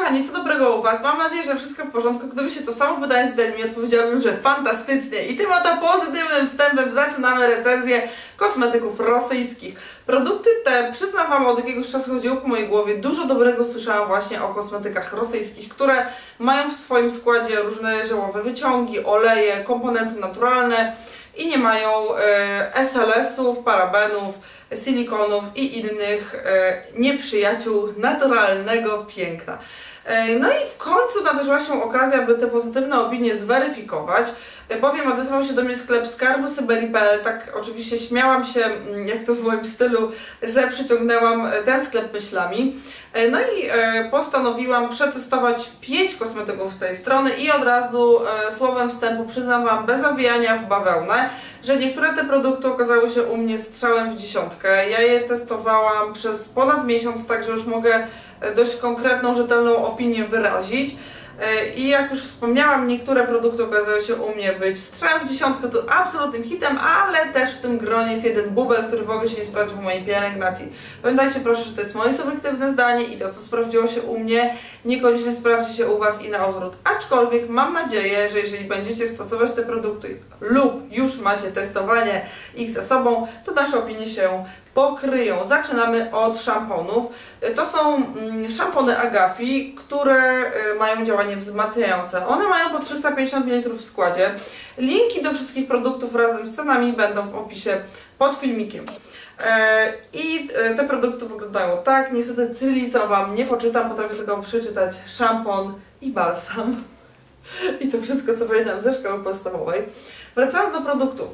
kochani, co dobrego u Was? Mam nadzieję, że wszystko w porządku. Gdyby się to samo pytanie zadali mi, odpowiedziałabym, że fantastycznie. I tym oto pozytywnym wstępem zaczynamy recenzję kosmetyków rosyjskich. Produkty te, przyznam Wam, od jakiegoś czasu chodziło po mojej głowie. Dużo dobrego słyszałam właśnie o kosmetykach rosyjskich, które mają w swoim składzie różne ziołowe wyciągi, oleje, komponenty naturalne i nie mają e, SLS-ów, parabenów, silikonów i innych e, nieprzyjaciół naturalnego piękna. No i w końcu nadarzyła się okazja, by te pozytywne opinie zweryfikować, bowiem odezwał się do mnie sklep skarbu Syberii.pl. Tak oczywiście śmiałam się, mm, jak to w moim stylu, że przyciągnęłam e, ten sklep myślami. No i postanowiłam przetestować 5 kosmetyków z tej strony i od razu słowem wstępu przyznam Wam bez owijania w bawełnę, że niektóre te produkty okazały się u mnie strzałem w dziesiątkę. Ja je testowałam przez ponad miesiąc, także już mogę dość konkretną, rzetelną opinię wyrazić. E, I jak już wspomniałam, niektóre produkty okazały się u mnie być strzałem w dziesiątkę, to absolutnym hitem, ale też w tym gronie jest jeden bubel, który w ogóle się nie sprawdził w mojej pielęgnacji. Pamiętajcie proszę, że to jest moje subiektywne zdanie i to, co sprawdziło się u mnie, niekoniecznie sprawdzi się u Was i na odwrót. Aczkolwiek mam nadzieję, że jeżeli będziecie stosować te produkty lub już macie testowanie ich za sobą, to nasze opinie się pokryją. Zaczynamy od szamponów. To są mm, szampony Agafi, które y, mają działanie wzmacniające. One mają po 350 ml w składzie. Linki do wszystkich produktów razem z cenami będą w opisie pod filmikiem. E, I e, te produkty wyglądają tak. Niestety cylica Wam nie poczytam, potrafię tylko przeczytać szampon i balsam. I to wszystko, co pamiętam ze szkoły podstawowej. Wracając do produktów.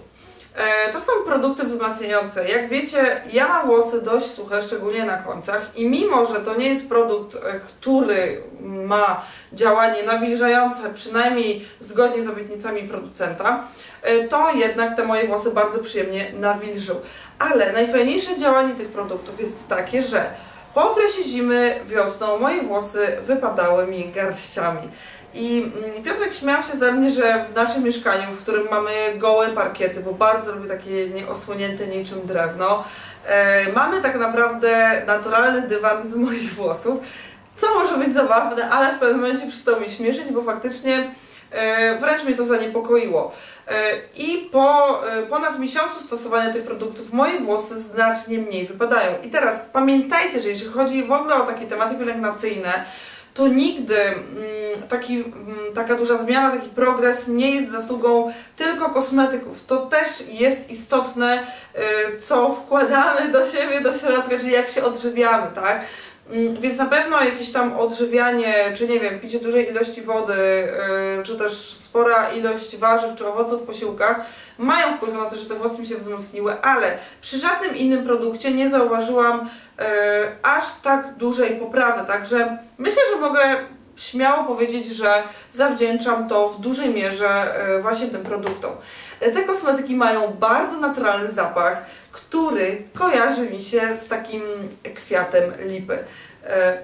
E, to są produkty wzmacniające. Jak wiecie, ja mam włosy dość suche, szczególnie na końcach i mimo, że to nie jest produkt, e, który ma działanie nawilżające, przynajmniej zgodnie z obietnicami producenta, e, to jednak te moje włosy bardzo przyjemnie nawilżą. Ale najfajniejsze działanie tych produktów jest takie, że po okresie zimy, wiosną moje włosy wypadały mi garściami. I mm, Piotrek śmiał się ze mnie, że w naszym mieszkaniu, w którym mamy gołe parkiety, bo bardzo lubię takie nieosłonięte niczym drewno, e, mamy tak naprawdę naturalny dywan z moich włosów, co może być zabawne, ale w pewnym momencie przestało mi śmieszyć, bo faktycznie wręcz mnie to zaniepokoiło. E, I po e, ponad miesiącu stosowania tych produktów moje włosy znacznie mniej wypadają. I teraz pamiętajcie, że jeżeli chodzi w ogóle o takie tematy pielęgnacyjne, to nigdy mm, taki, mm, taka duża zmiana, taki progres nie jest zasługą tylko kosmetyków. To też jest istotne, co wkładamy do siebie, do środka, czyli jak się odżywiamy, tak? Mm, więc na pewno jakieś tam odżywianie, czy nie wiem, picie dużej ilości wody, y, czy też spora ilość warzyw czy owoców w posiłkach mają wpływ na to, że te włosy mi się wzmocniły, ale przy żadnym innym produkcie nie zauważyłam e, aż tak dużej poprawy, także myślę, że mogę śmiało powiedzieć, że zawdzięczam to w dużej mierze e, właśnie tym produktom. Te kosmetyki mają bardzo naturalny zapach, który kojarzy mi się z takim kwiatem lipy. E,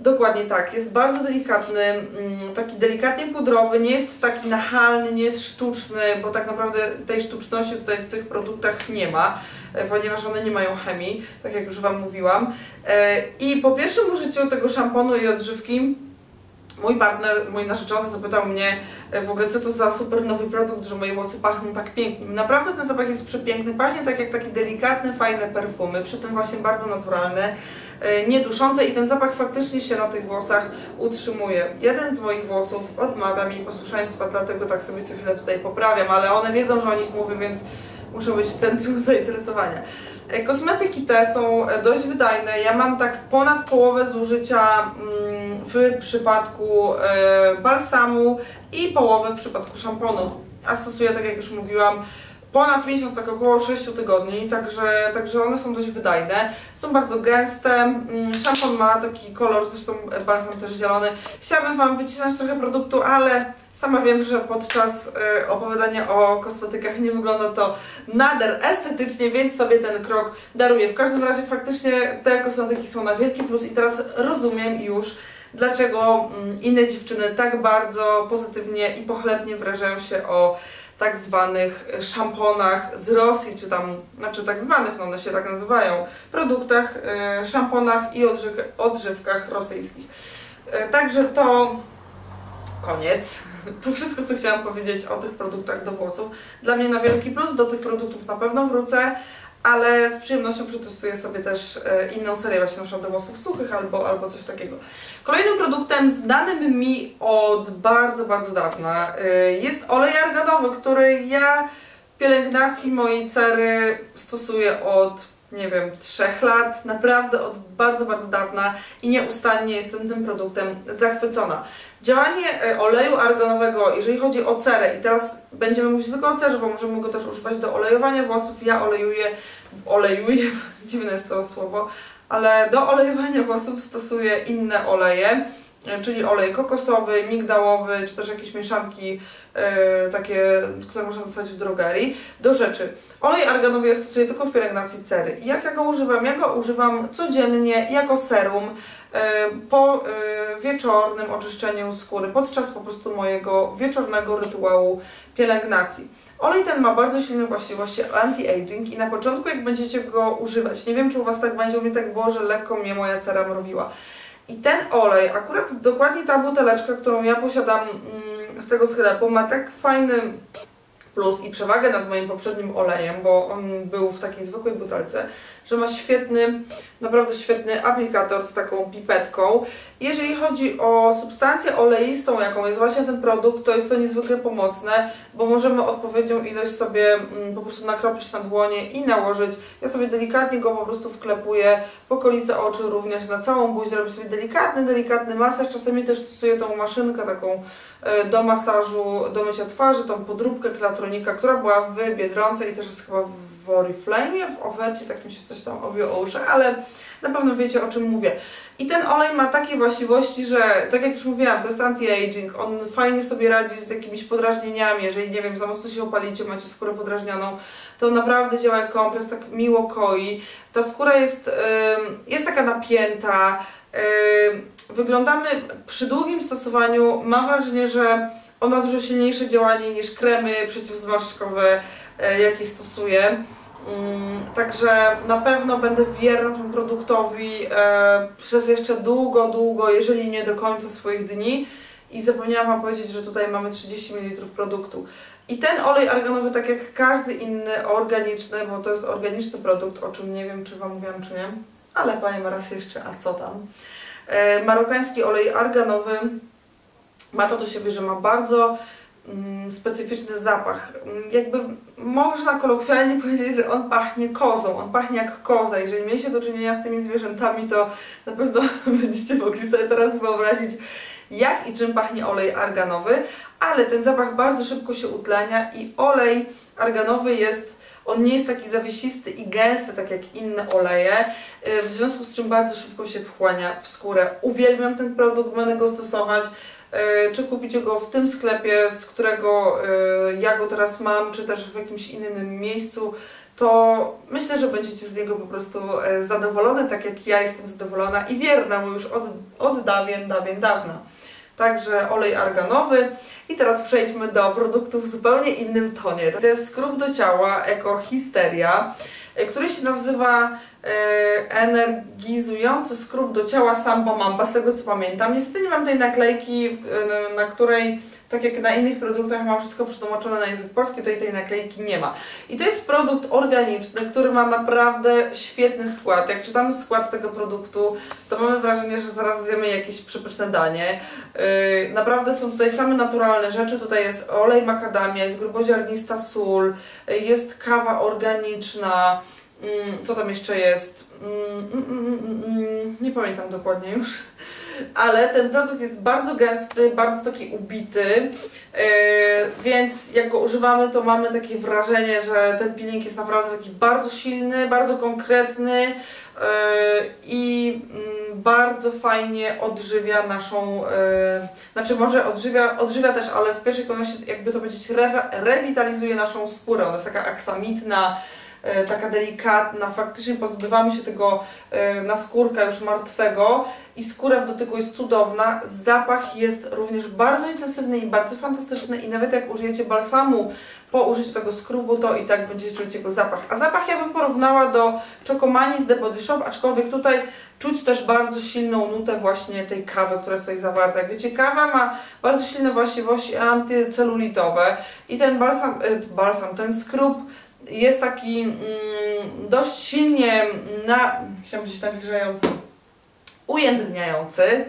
Dokładnie tak, jest bardzo delikatny, mm, taki delikatnie pudrowy, nie jest taki nachalny, nie jest sztuczny, bo tak naprawdę tej sztuczności tutaj w tych produktach nie ma, e, ponieważ one nie mają chemii, tak jak już Wam mówiłam. E, I po pierwszym użyciu tego szamponu i odżywki mój partner, mój narzeczony zapytał mnie e, w ogóle co to za super nowy produkt, że moje włosy pachną tak pięknie. Naprawdę ten zapach jest przepiękny, pachnie tak jak takie delikatne, fajne perfumy, przy tym właśnie bardzo naturalne. E, nieduszące i ten zapach faktycznie się na tych włosach utrzymuje. Jeden z moich włosów odmawia mi posłuszeństwa, dlatego tak sobie co chwilę tutaj poprawiam, ale one wiedzą, że o nich mówię, więc muszą być w centrum zainteresowania. E, kosmetyki te są dość wydajne. Ja mam tak ponad połowę zużycia mm, w przypadku balsamu i połowę w przypadku szamponu. A stosuję, tak jak już mówiłam, ponad miesiąc, tak około 6 tygodni, także, także one są dość wydajne. Są bardzo gęste, mm, szampon ma taki kolor, zresztą balsam też zielony. Chciałabym Wam wycisnąć trochę produktu, ale sama wiem, że podczas y, opowiadania o kosmetykach nie wygląda to nader estetycznie, więc sobie ten krok daruję. W każdym razie faktycznie te kosmetyki są na wielki plus i teraz rozumiem już, dlaczego mm, inne dziewczyny tak bardzo pozytywnie i pochlebnie wyrażają się o tak zwanych szamponach z Rosji, czy tam, znaczy tak zwanych, no one się tak nazywają, produktach, e, szamponach i odżyw odżywkach rosyjskich. E, Także to koniec. To wszystko, co chciałam powiedzieć o tych produktach do włosów. Dla mnie na wielki plus, do tych produktów na pewno wrócę, ale z przyjemnością przetestuję sobie też e, inną serię, właśnie na do włosów suchych albo, albo coś takiego. Kolejnym produktem znanym mi od bardzo, bardzo dawna e, jest olej arganowy, który ja w pielęgnacji mojej cery stosuję od nie wiem, trzech lat, naprawdę od bardzo, bardzo dawna i nieustannie jestem tym produktem zachwycona. Działanie e, oleju arganowego, jeżeli chodzi o cerę, i teraz będziemy mówić tylko o cerze, bo możemy go też używać do olejowania włosów. Ja olejuję, olejuję, dziwne jest to słowo, ale do olejowania włosów stosuję inne oleje, czyli olej kokosowy, migdałowy, czy też jakieś mieszanki e, takie, które można dostać w drogerii. Do rzeczy. Olej arganowy ja stosuję tylko w pielęgnacji cery. Jak ja go używam? Ja go używam codziennie jako serum e, po e, wieczornym oczyszczeniu skóry, podczas po prostu mojego wieczornego rytuału pielęgnacji. Olej ten ma bardzo silne właściwości anti-aging i na początku jak będziecie go używać, nie wiem czy u Was tak będzie, u mnie tak było, że lekko mnie moja cera mrowiła. I ten olej, akurat dokładnie ta buteleczka, którą ja posiadam mm, z tego sklepu, ma tak fajny plus i przewagę nad moim poprzednim olejem, bo on był w takiej zwykłej butelce, że ma świetny, naprawdę świetny aplikator z taką pipetką. Jeżeli chodzi o substancję oleistą, jaką jest właśnie ten produkt, to jest to niezwykle pomocne, bo możemy odpowiednią ilość sobie mm, po prostu nakropić na dłonie i nałożyć. Ja sobie delikatnie go po prostu wklepuję w okolice oczu, również na całą buź, robię sobie delikatny, delikatny masaż. Czasami też stosuję tą maszynkę taką e, do masażu, do mycia twarzy, tą podróbkę klatronika, która była w Biedronce i też jest chyba w Oriflame, w ofercie, tak mi się coś tam objął o uszach, ale na pewno wiecie o czym mówię. I ten olej ma takie właściwości, że tak jak już mówiłam, to jest anti-aging, on fajnie sobie radzi z jakimiś podrażnieniami, jeżeli nie wiem, za mocno się opalicie, macie skórę podrażnioną, to naprawdę działa jak kompres, tak miło koi. Ta skóra jest, jest taka napięta, wyglądamy przy długim stosowaniu, mam wrażenie, że on ma dużo silniejsze działanie niż kremy przeciwzmarszczkowe, y, jakie stosuję. Mm, Także na pewno będę wierna temu produktowi e, przez jeszcze długo, długo, jeżeli nie do końca swoich dni. I zapomniałam Wam powiedzieć, że tutaj mamy 30 ml produktu. I ten olej arganowy, tak jak każdy inny organiczny, bo to jest organiczny produkt, o czym nie wiem, czy Wam mówiłam, czy nie, ale powiem raz jeszcze, a co tam. E, marokański olej arganowy ma to do siebie, że ma bardzo specyficzny zapach. Mm, Jakby można kolokwialnie powiedzieć, że on pachnie kozą, on pachnie jak koza. Jeżeli mieliście do czynienia z tymi zwierzętami, to na pewno będziecie mogli sobie teraz wyobrazić, jak i czym pachnie olej arganowy, ale ten zapach bardzo szybko się utlenia i olej arganowy jest on nie jest taki zawiesisty i gęsty, tak jak inne oleje, y, w związku z czym bardzo szybko się wchłania w skórę. Uwielbiam ten produkt, będę go stosować. Y, Czy kupicie go w tym sklepie, z którego y, ja go teraz mam, czy też w jakimś innym miejscu, to myślę, że będziecie z niego po prostu e, zadowolone, tak jak ja jestem zadowolona i wierna mu już od, od dawien, dawien dawna. Także olej arganowy. I teraz przejdźmy do produktów w zupełnie innym tonie. To jest skrób do ciała Eco Histeria, e, który się nazywa e, energizujący skrób do ciała Samba Mamba, z tego co pamiętam. Niestety nie mam tej naklejki, e, na której tak jak na innych produktach mam wszystko przetłumaczone na język polski, tutaj tej naklejki nie ma. I to jest produkt organiczny, który ma naprawdę świetny skład. Jak czytamy skład tego produktu, to mamy wrażenie, że zaraz zjemy jakieś przepyszne danie. Yy, naprawdę są tutaj same naturalne rzeczy. Tutaj jest olej makadamia, jest gruboziarnista sól, yy, jest kawa organiczna. Yy, co tam jeszcze jest? Mm, mm, mm, mm, nie pamiętam dokładnie już. Ale ten produkt jest bardzo gęsty, bardzo taki ubity, yy, więc jak go używamy, to mamy takie wrażenie, że ten peeling jest naprawdę taki bardzo silny, bardzo konkretny yy, i bardzo fajnie odżywia naszą, yy, znaczy może odżywia, odżywia też, ale w pierwszej kolejności jakby to powiedzieć, re, rewitalizuje naszą skórę, ona jest taka aksamitna, e, taka delikatna, faktycznie pozbywamy się tego e, naskórka już martwego i skóra w dotyku jest cudowna. Zapach jest również bardzo intensywny i bardzo fantastyczny i nawet jak użyjecie balsamu po użyciu tego skrubu, to i tak będziecie czuć jego zapach. A zapach ja bym porównała do Chocomani z The Body Shop, aczkolwiek tutaj czuć też bardzo silną nutę właśnie tej kawy, która jest tutaj zawarta. Jak wiecie, kawa ma bardzo silne właściwości antycelulitowe i ten balsam, e, balsam ten skrub jest taki mm, dość silnie na, chciałam powiedzieć nawilżający, ujędrniający,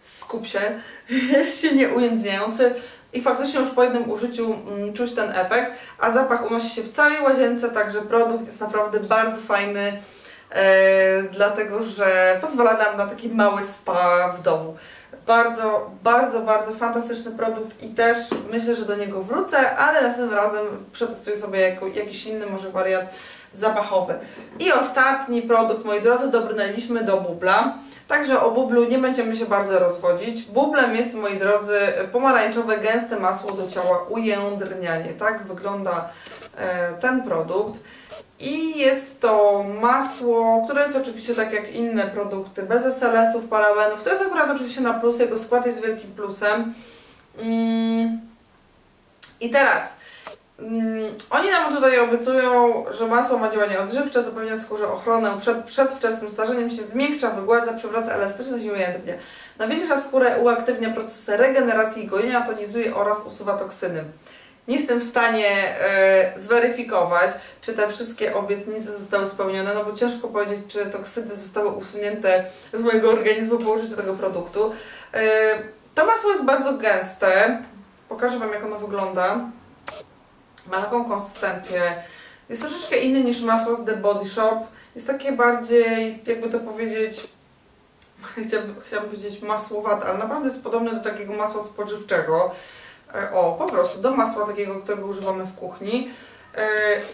skup się, jest silnie ujędrniający i faktycznie już po jednym użyciu mm, czuć ten efekt, a zapach unosi się w całej łazience, także produkt jest naprawdę bardzo fajny, e, dlatego że pozwala nam na taki mały spa w domu. Bardzo, bardzo, bardzo fantastyczny produkt i też myślę, że do niego wrócę, ale następnym razem przetestuję sobie jako, jakiś inny może wariant zapachowy. I ostatni produkt, moi drodzy, dobrnęliśmy do bubla. Także o bublu nie będziemy się bardzo rozwodzić. Bublem jest, moi drodzy, pomarańczowe gęste masło do ciała ujędrnianie. Tak wygląda e, ten produkt. I jest to masło, które jest oczywiście tak jak inne produkty, bez SLS-ów, parabenów. To jest akurat oczywiście na plus, jego skład jest wielkim plusem. Mm. I teraz, mm, oni nam tutaj obiecują, że masło ma działanie odżywcze, zapewnia skórze ochronę przed przedwczesnym starzeniem się, zmiękcza, wygładza, przywraca elastyczność i ujędrnia. Nawilża skórę, uaktywnia procesy regeneracji i gojenia, tonizuje oraz usuwa toksyny. Nie jestem w stanie e, zweryfikować, czy te wszystkie obietnice zostały spełnione, no bo ciężko powiedzieć, czy toksyny zostały usunięte z mojego organizmu po użyciu tego produktu. E, to masło jest bardzo gęste. Pokażę Wam, jak ono wygląda. Ma taką konsystencję. Jest troszeczkę inny niż masło z The Body Shop. Jest takie bardziej, jakby to powiedzieć, chciałabym, chciałabym powiedzieć masłowate, ale naprawdę jest podobne do takiego masła spożywczego. E, o, po prostu do masła takiego, którego używamy w kuchni. E,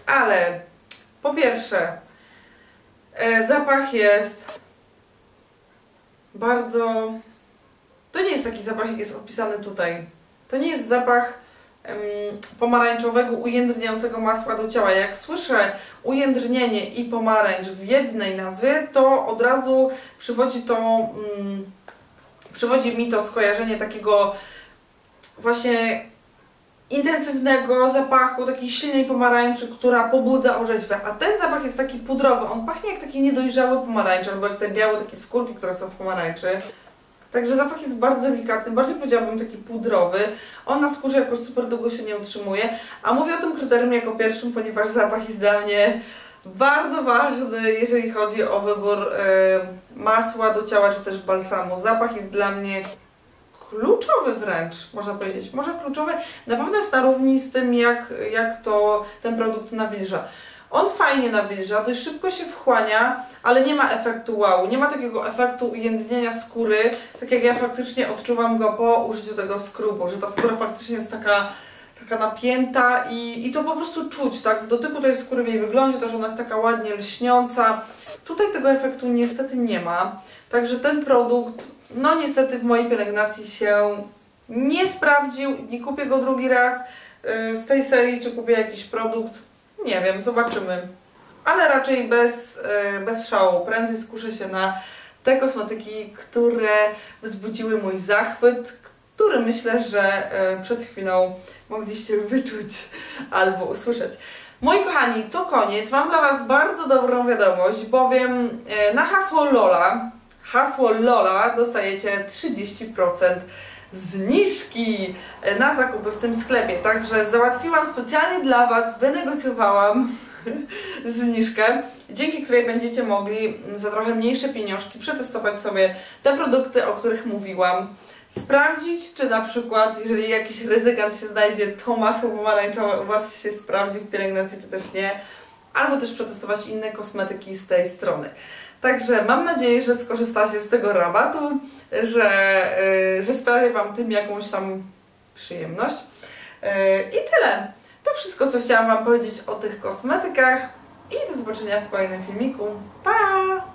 ale po pierwsze, e, zapach jest bardzo. To nie jest taki zapach, jak jest opisany tutaj. To nie jest zapach pomarańczowego, ujędrniającego masła do ciała. Jak słyszę ujędrnienie i pomarańcz w jednej nazwie, to od razu przywodzi to. Um, przywodzi mi to skojarzenie takiego właśnie intensywnego zapachu, takiej silnej pomarańczy, która pobudza orzeźwę, a ten zapach jest taki pudrowy, on pachnie jak taki niedojrzały pomarańczy, albo jak te białe takie skórki, które są w pomarańczy. Także zapach jest bardzo delikatny, bardziej powiedziałabym taki pudrowy. On na skórze jakoś super długo się nie utrzymuje, a mówię o tym kryterium jako pierwszym, ponieważ zapach jest dla mnie bardzo ważny, jeżeli chodzi o wybór y, masła do ciała, czy też balsamu. Zapach jest dla mnie kluczowy wręcz, można powiedzieć. Może kluczowy, na pewno jest na równi z tym, jak, jak to ten produkt nawilża. On fajnie nawilża, dość szybko się wchłania, ale nie ma efektu wow, nie ma takiego efektu ujędrnienia skóry, tak jak ja faktycznie odczuwam go po użyciu tego skrubu, że ta skóra faktycznie jest taka, taka napięta i, i to po prostu czuć, tak, w dotyku tej skóry w jej wyglądzie, że ona jest taka ładnie lśniąca. Tutaj tego efektu niestety nie ma, także ten produkt no niestety w mojej pielęgnacji się nie sprawdził, nie kupię go drugi raz y, z tej serii, czy kupię jakiś produkt, nie wiem, zobaczymy. Ale raczej bez, y, bez szału, prędzej skuszę się na te kosmetyki, które wzbudziły mój zachwyt, który myślę, że y, przed chwilą mogliście wyczuć albo usłyszeć. Moi kochani, to koniec. Mam dla Was bardzo dobrą wiadomość, bowiem na hasło Lola hasło LOLA dostajecie 30% zniżki na zakupy w tym sklepie. Także załatwiłam specjalnie dla Was, wynegocjowałam zniżkę, dzięki której będziecie mogli za trochę mniejsze pieniążki przetestować sobie te produkty, o których mówiłam. Sprawdzić, czy na przykład, jeżeli jakiś ryzykant się znajdzie, to masło pomarańczowe u Was się sprawdzi w pielęgnacji, czy też nie. Albo też przetestować inne kosmetyki z tej strony. Także mam nadzieję, że skorzystacie z tego rabatu, że, yy, że sprawię Wam tym jakąś tam przyjemność. Yy, I tyle. To wszystko, co chciałam Wam powiedzieć o tych kosmetykach. I do zobaczenia w kolejnym filmiku. Pa!